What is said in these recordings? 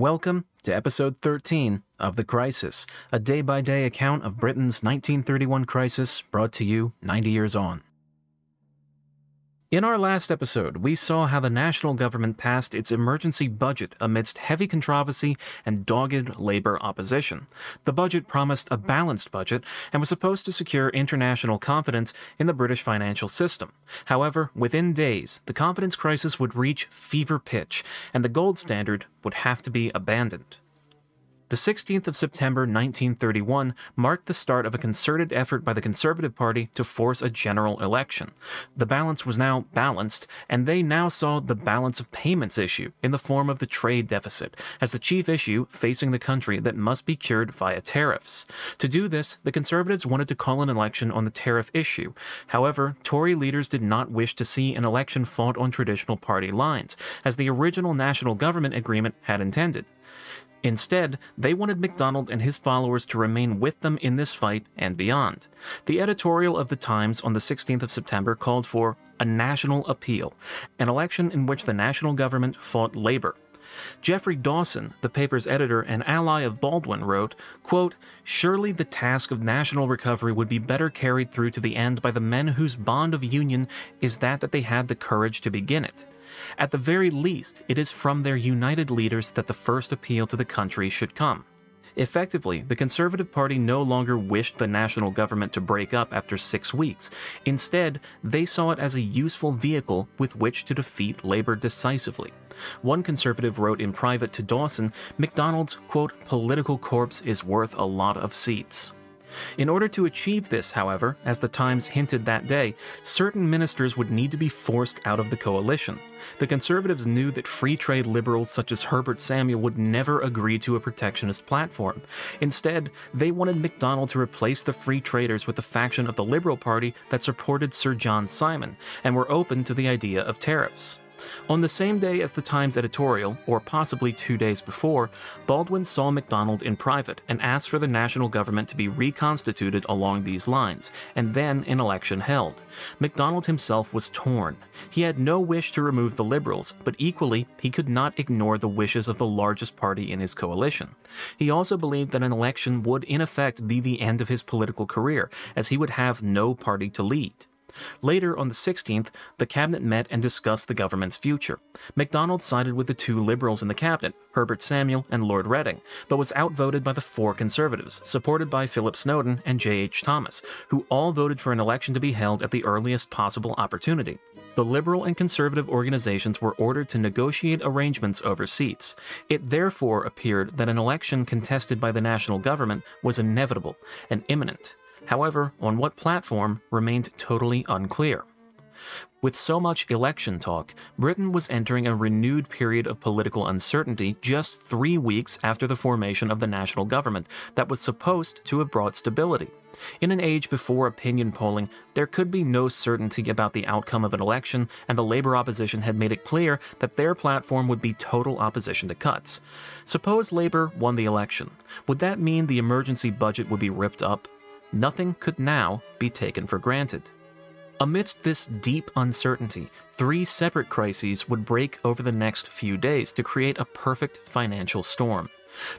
Welcome to episode 13 of The Crisis, a day by day account of Britain's 1931 crisis brought to you 90 years on. In our last episode, we saw how the national government passed its emergency budget amidst heavy controversy and dogged labor opposition. The budget promised a balanced budget and was supposed to secure international confidence in the British financial system. However, within days, the confidence crisis would reach fever pitch, and the gold standard would have to be abandoned. The 16th of September 1931 marked the start of a concerted effort by the Conservative Party to force a general election. The balance was now balanced, and they now saw the balance of payments issue in the form of the trade deficit as the chief issue facing the country that must be cured via tariffs. To do this, the Conservatives wanted to call an election on the tariff issue. However, Tory leaders did not wish to see an election fought on traditional party lines, as the original national government agreement had intended. Instead, they wanted MacDonald and his followers to remain with them in this fight and beyond. The editorial of the Times on the 16th of September called for a national appeal, an election in which the national government fought labor. Geoffrey Dawson, the paper's editor and ally of Baldwin, wrote, quote, Surely the task of national recovery would be better carried through to the end by the men whose bond of union is that that they had the courage to begin it. At the very least, it is from their united leaders that the first appeal to the country should come. Effectively, the Conservative Party no longer wished the national government to break up after six weeks. Instead, they saw it as a useful vehicle with which to defeat Labour decisively. One conservative wrote in private to Dawson MacDonald's, quote, political corpse is worth a lot of seats. In order to achieve this, however, as the Times hinted that day, certain ministers would need to be forced out of the coalition. The Conservatives knew that free trade liberals such as Herbert Samuel would never agree to a protectionist platform. Instead, they wanted MacDonald to replace the Free Traders with the faction of the Liberal Party that supported Sir John Simon and were open to the idea of tariffs. On the same day as the Times editorial, or possibly two days before, Baldwin saw MacDonald in private and asked for the national government to be reconstituted along these lines, and then an election held. MacDonald himself was torn. He had no wish to remove the Liberals, but equally, he could not ignore the wishes of the largest party in his coalition. He also believed that an election would, in effect, be the end of his political career, as he would have no party to lead. Later, on the 16th, the cabinet met and discussed the government's future. MacDonald sided with the two liberals in the cabinet, Herbert Samuel and Lord Reading, but was outvoted by the four conservatives, supported by Philip Snowden and J.H. Thomas, who all voted for an election to be held at the earliest possible opportunity. The liberal and conservative organizations were ordered to negotiate arrangements over seats. It therefore appeared that an election contested by the national government was inevitable and imminent. However, on what platform remained totally unclear. With so much election talk, Britain was entering a renewed period of political uncertainty just three weeks after the formation of the national government that was supposed to have brought stability. In an age before opinion polling, there could be no certainty about the outcome of an election, and the Labour opposition had made it clear that their platform would be total opposition to cuts. Suppose Labour won the election. Would that mean the emergency budget would be ripped up? Nothing could now be taken for granted. Amidst this deep uncertainty, three separate crises would break over the next few days to create a perfect financial storm.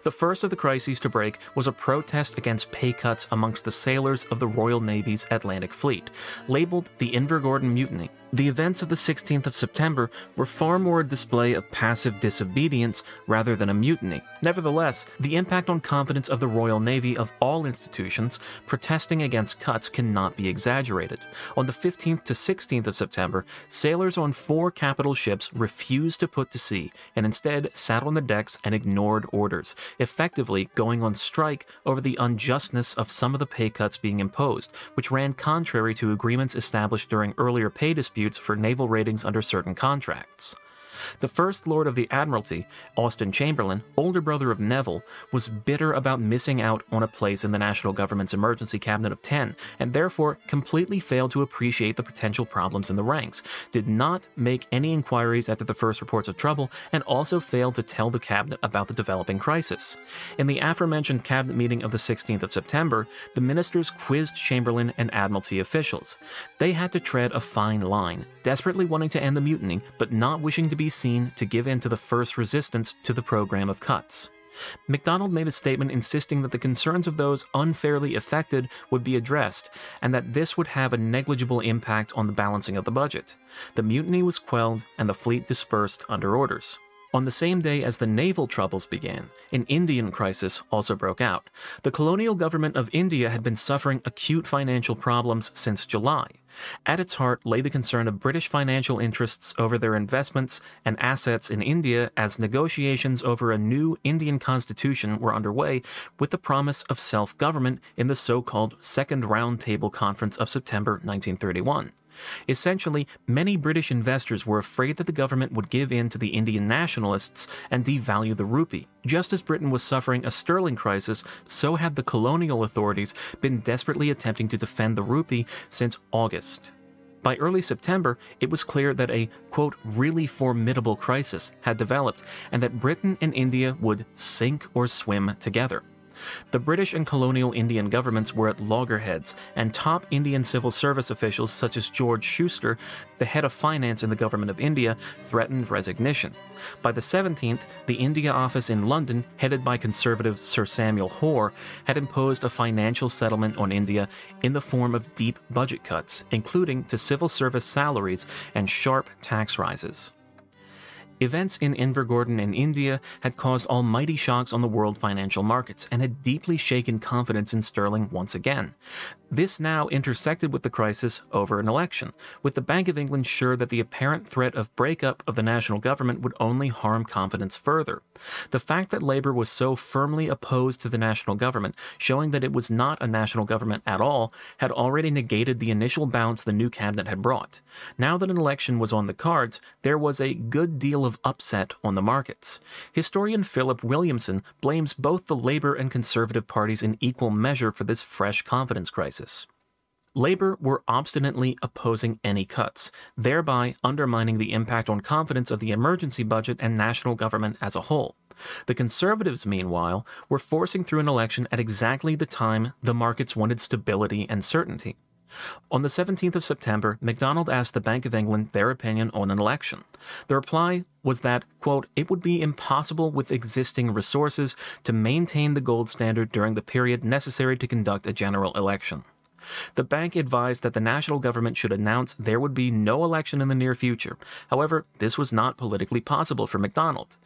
The first of the crises to break was a protest against pay cuts amongst the sailors of the Royal Navy's Atlantic Fleet, labeled the Invergordon Mutiny. The events of the 16th of September were far more a display of passive disobedience rather than a mutiny. Nevertheless, the impact on confidence of the Royal Navy of all institutions protesting against cuts cannot be exaggerated. On the 15th to 16th of September, sailors on four capital ships refused to put to sea and instead sat on the decks and ignored orders, effectively going on strike over the unjustness of some of the pay cuts being imposed, which ran contrary to agreements established during earlier pay disputes disputes for naval ratings under certain contracts. The First Lord of the Admiralty, Austen Chamberlain, older brother of Neville, was bitter about missing out on a place in the national government's emergency cabinet of 10, and therefore completely failed to appreciate the potential problems in the ranks, did not make any inquiries after the first reports of trouble, and also failed to tell the cabinet about the developing crisis. In the aforementioned cabinet meeting of the 16th of September, the ministers quizzed Chamberlain and Admiralty officials. They had to tread a fine line, desperately wanting to end the mutiny, but not wishing to be seen to give in to the first resistance to the program of cuts. MacDonald made a statement insisting that the concerns of those unfairly affected would be addressed, and that this would have a negligible impact on the balancing of the budget. The mutiny was quelled, and the fleet dispersed under orders. On the same day as the naval troubles began, an Indian crisis also broke out. The colonial government of India had been suffering acute financial problems since July. At its heart lay the concern of British financial interests over their investments and assets in India as negotiations over a new Indian constitution were underway with the promise of self government in the so called Second Round Table Conference of September 1931. Essentially, many British investors were afraid that the government would give in to the Indian nationalists and devalue the rupee. Just as Britain was suffering a sterling crisis, so had the colonial authorities been desperately attempting to defend the rupee since August. By early September, it was clear that a, quote, really formidable crisis had developed and that Britain and India would sink or swim together. The British and colonial Indian governments were at loggerheads, and top Indian civil service officials such as George Schuster, the head of finance in the Government of India, threatened resignation. By the 17th, the India office in London, headed by conservative Sir Samuel Hoare, had imposed a financial settlement on India in the form of deep budget cuts, including to civil service salaries and sharp tax rises. Events in Invergordon and India had caused almighty shocks on the world financial markets and had deeply shaken confidence in sterling once again. This now intersected with the crisis over an election, with the Bank of England sure that the apparent threat of breakup of the national government would only harm confidence further. The fact that Labour was so firmly opposed to the national government, showing that it was not a national government at all, had already negated the initial bounce the new cabinet had brought. Now that an election was on the cards, there was a good deal of upset on the markets. Historian Philip Williamson blames both the Labour and Conservative parties in equal measure for this fresh confidence crisis crisis. Labour were obstinately opposing any cuts, thereby undermining the impact on confidence of the emergency budget and national government as a whole. The Conservatives, meanwhile, were forcing through an election at exactly the time the markets wanted stability and certainty. On the 17th of September, MacDonald asked the Bank of England their opinion on an election. The reply was that, quote, it would be impossible with existing resources to maintain the gold standard during the period necessary to conduct a general election. The bank advised that the national government should announce there would be no election in the near future. However, this was not politically possible for MacDonald.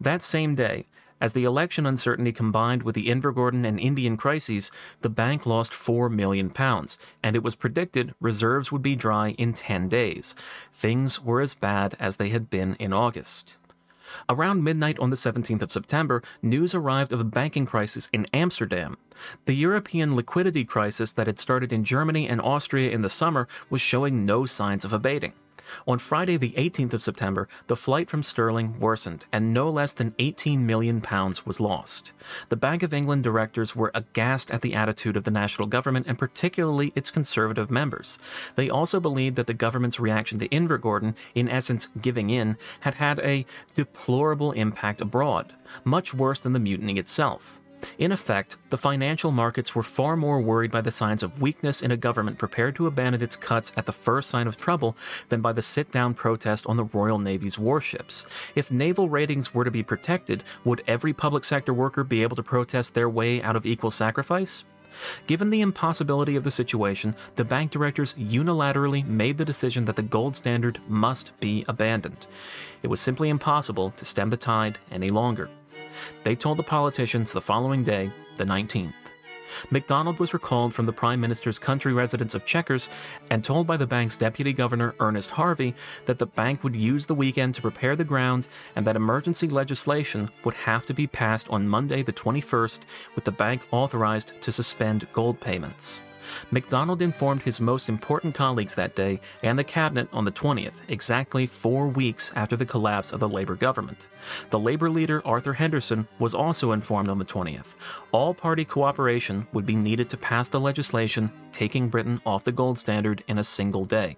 That same day, as the election uncertainty combined with the Invergordon and Indian crises, the bank lost 4 million pounds, and it was predicted reserves would be dry in 10 days. Things were as bad as they had been in August. Around midnight on the 17th of September, news arrived of a banking crisis in Amsterdam. The European liquidity crisis that had started in Germany and Austria in the summer was showing no signs of abating. On Friday, the 18th of September, the flight from Sterling worsened, and no less than 18 million pounds was lost. The Bank of England directors were aghast at the attitude of the national government and particularly its conservative members. They also believed that the government's reaction to Invergordon, in essence giving in, had had a deplorable impact abroad, much worse than the mutiny itself. In effect, the financial markets were far more worried by the signs of weakness in a government prepared to abandon its cuts at the first sign of trouble than by the sit down protest on the Royal Navy's warships. If naval ratings were to be protected, would every public sector worker be able to protest their way out of equal sacrifice? Given the impossibility of the situation, the bank directors unilaterally made the decision that the gold standard must be abandoned. It was simply impossible to stem the tide any longer. They told the politicians the following day, the 19th. MacDonald was recalled from the Prime Minister's country residence of Chequers and told by the bank's deputy governor, Ernest Harvey, that the bank would use the weekend to prepare the ground and that emergency legislation would have to be passed on Monday, the 21st, with the bank authorized to suspend gold payments. MacDonald informed his most important colleagues that day and the cabinet on the 20th, exactly four weeks after the collapse of the Labour government. The Labour leader Arthur Henderson was also informed on the 20th. All party cooperation would be needed to pass the legislation taking Britain off the gold standard in a single day.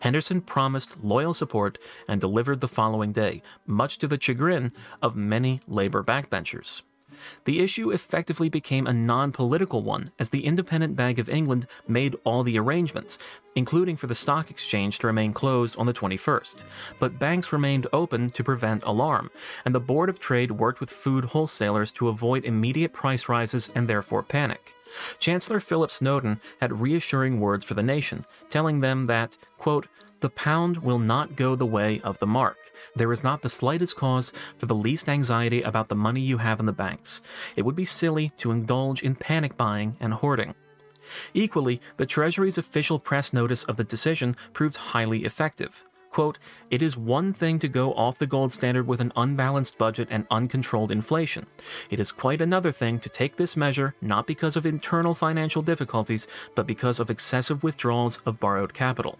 Henderson promised loyal support and delivered the following day, much to the chagrin of many Labour backbenchers. The issue effectively became a non political one as the Independent Bank of England made all the arrangements, including for the stock exchange to remain closed on the 21st. But banks remained open to prevent alarm, and the Board of Trade worked with food wholesalers to avoid immediate price rises and therefore panic. Chancellor Philip Snowden had reassuring words for the nation, telling them that, quote, the pound will not go the way of the mark. There is not the slightest cause for the least anxiety about the money you have in the banks. It would be silly to indulge in panic buying and hoarding. Equally, the Treasury's official press notice of the decision proved highly effective. Quote, it is one thing to go off the gold standard with an unbalanced budget and uncontrolled inflation. It is quite another thing to take this measure not because of internal financial difficulties, but because of excessive withdrawals of borrowed capital.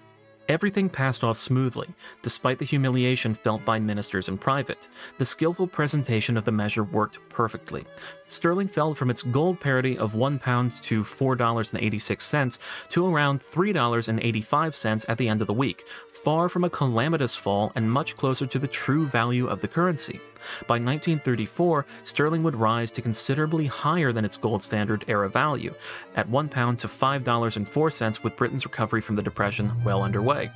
Everything passed off smoothly, despite the humiliation felt by ministers in private. The skillful presentation of the measure worked perfectly. Sterling fell from its gold parity of £1 to $4.86 to around $3.85 at the end of the week, far from a calamitous fall and much closer to the true value of the currency. By 1934, sterling would rise to considerably higher than its gold standard era value, at £1 to $5.04 with Britain's recovery from the Depression well underway.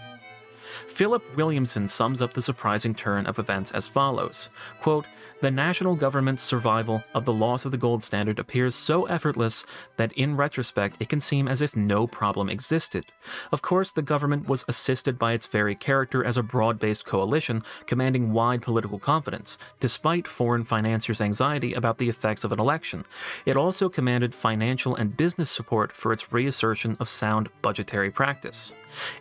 Philip Williamson sums up the surprising turn of events as follows quote, The national government's survival of the loss of the gold standard appears so effortless that in retrospect it can seem as if no problem existed. Of course, the government was assisted by its very character as a broad based coalition commanding wide political confidence, despite foreign financiers' anxiety about the effects of an election. It also commanded financial and business support for its reassertion of sound budgetary practice.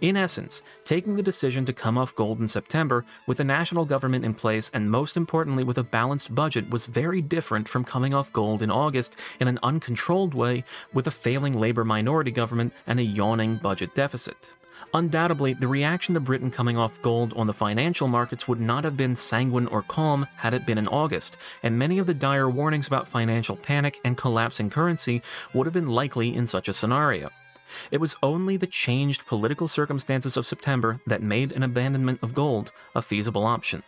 In essence, taking the decision to come off gold in September with a national government in place and most importantly with a balanced budget was very different from coming off gold in August in an uncontrolled way with a failing Labour minority government and a yawning budget deficit. Undoubtedly, the reaction to Britain coming off gold on the financial markets would not have been sanguine or calm had it been in August, and many of the dire warnings about financial panic and collapsing currency would have been likely in such a scenario. It was only the changed political circumstances of September that made an abandonment of gold a feasible option.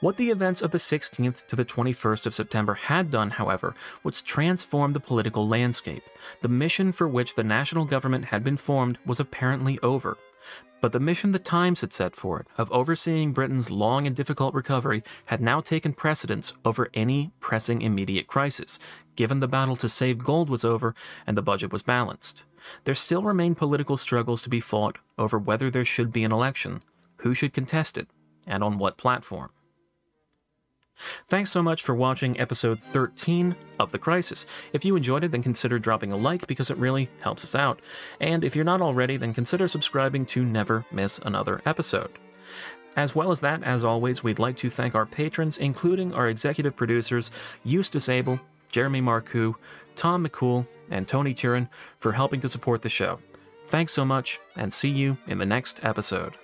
What the events of the 16th to the 21st of September had done, however, was transform the political landscape. The mission for which the national government had been formed was apparently over. But the mission the Times had set for it, of overseeing Britain's long and difficult recovery, had now taken precedence over any pressing immediate crisis, given the battle to save gold was over and the budget was balanced. There still remained political struggles to be fought over whether there should be an election, who should contest it, and on what platform. Thanks so much for watching episode 13 of The Crisis. If you enjoyed it, then consider dropping a like because it really helps us out. And if you're not already, then consider subscribing to never miss another episode. As well as that, as always, we'd like to thank our patrons, including our executive producers, Eustace Abel, Jeremy Marcoux, Tom McCool, and Tony Turin, for helping to support the show. Thanks so much, and see you in the next episode.